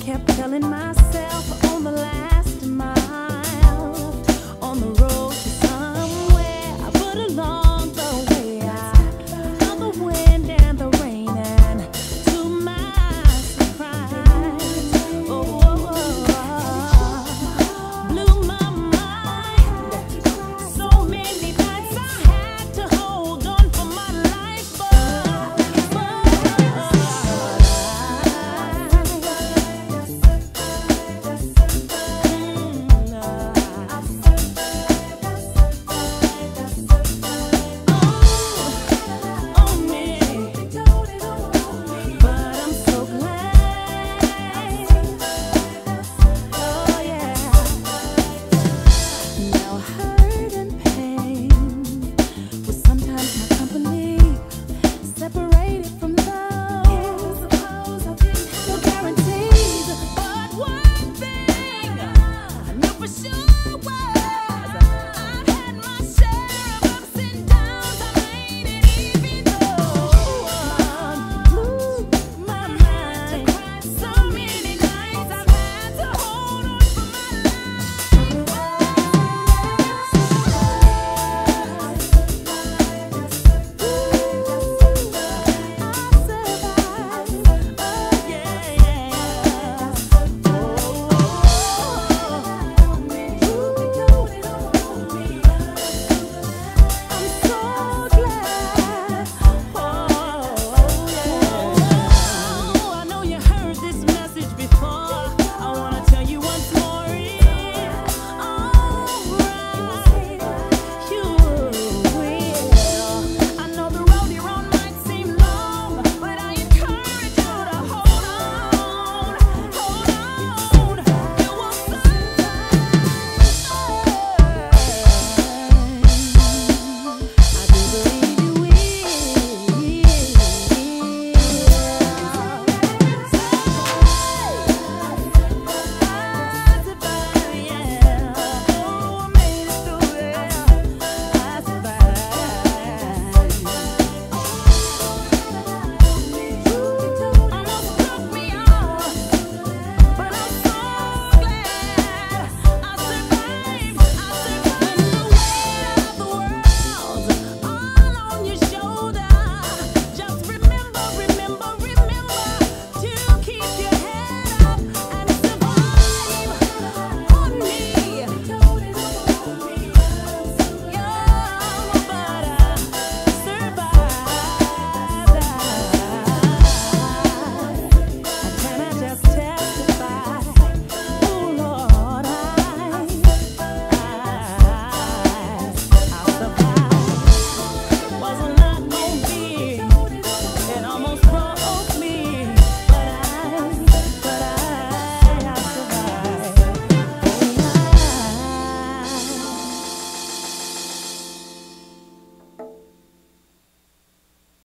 kept telling myself on the last